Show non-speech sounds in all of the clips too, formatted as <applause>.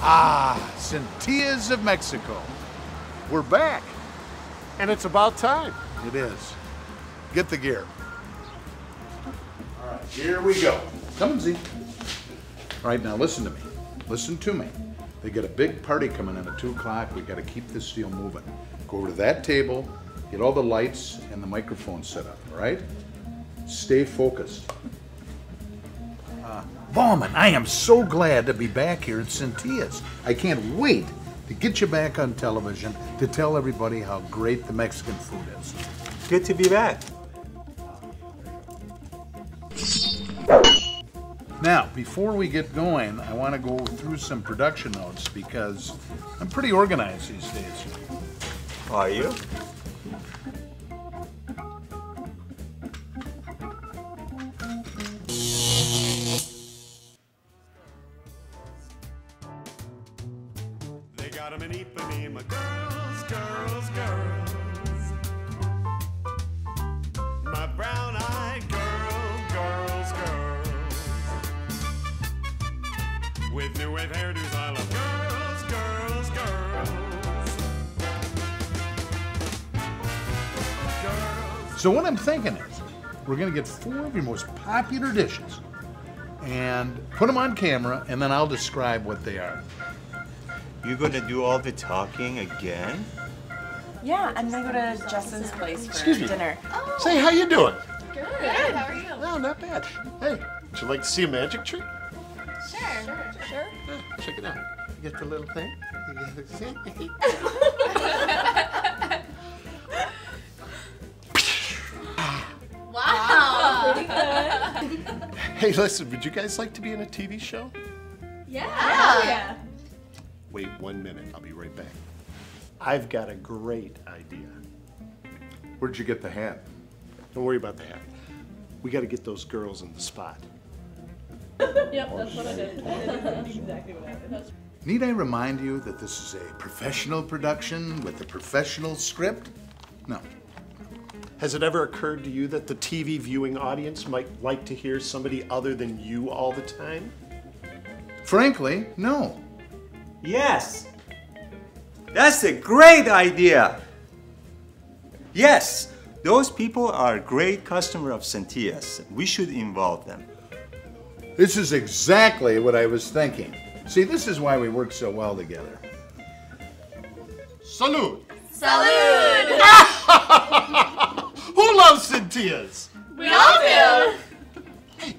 Ah, Cintia's of Mexico. We're back. And it's about time. It is. Get the gear. All right, here we go. Come and see. All right, now listen to me. Listen to me. They got a big party coming in at 2 o'clock. We got to keep this deal moving. Go over to that table, get all the lights and the microphone set up, all right? Stay focused. Uh, Bahman, I am so glad to be back here at Cintia's. I can't wait to get you back on television to tell everybody how great the Mexican food is. Good to be back. Now, before we get going, I want to go through some production notes because I'm pretty organized these days. Are you? Ipanema. Girls, girls, girls. My brown eyed girl, girls, girls. With new wave hairdos, I love girls, girls, girls. Girls. So, what I'm thinking is, we're going to get four of your most popular dishes and put them on camera, and then I'll describe what they are. You gonna do all the talking again? Yeah, I'm gonna go to Justin's place for Excuse me. dinner. Oh. Say, how you doing? Good. How are you? No, not bad. Hey, would you like to see a magic trick? Sure. Sure. Sure. Yeah, check it out. You get the little thing. You get- see? Wow. hey, listen, would you guys like to be in a TV show? Yeah. Yeah. Wait one minute. I'll be right back. I've got a great idea. Where'd you get the hat? Don't worry about the hat. We got to get those girls in the spot. <laughs> Yep, that's what I get. <laughs> Need I remind you that this is a professional production with a professional script? No. Has it ever occurred to you that the TV viewing audience might like to hear somebody other than you all the time? Frankly, no. Yes. That's a great idea. Yes, those people are a great customer of Cintia's. We should involve them. This is exactly what I was thinking. See, this is why we work so well together. Salud! Salud. <laughs> Who loves Cintia's? We all do. Hey,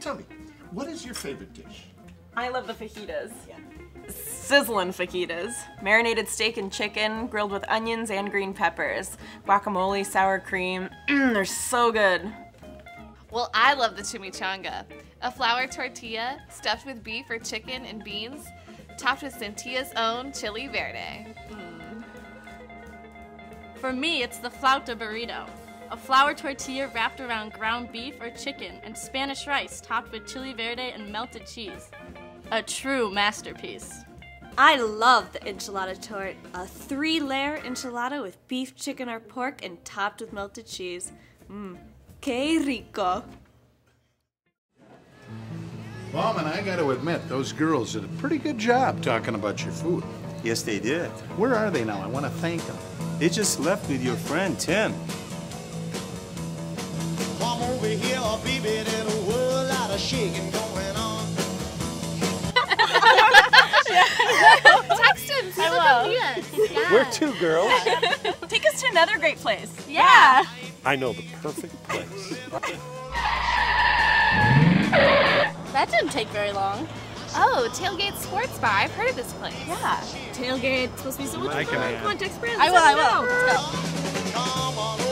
tell me, what is your favorite dish? I love the fajitas. Sizzling fajitas. Marinated steak and chicken, grilled with onions and green peppers. Guacamole, sour cream. Mmm, they're so good. Well, I love the chimichanga, a flour tortilla stuffed with beef or chicken and beans, topped with Cintia's own chili verde. Mm. For me, it's the flauta burrito, a flour tortilla wrapped around ground beef or chicken and Spanish rice topped with chili verde and melted cheese. A true masterpiece. I love the enchilada torte. A three layer enchilada with beef, chicken, or pork and topped with melted cheese. Mmm, que rico. Mom, and I got to admit, those girls did a pretty good job talking about your food. Yes, they did. Where are they now? I want to thank them. They just left with your friend Tim. Come over here, baby, there's a whole lot of shaking <laughs> Text him. See I what will. the yes. Where to, girls? <laughs> Take us to another great place. Yeah. I know the perfect place. That didn't take very long. Oh, Tailgate Sports Bar. I've heard of this place. Yeah. Tailgate, supposed to be so much fun. it, man. Come on, text Brand. I will, I will. Let's go. Come on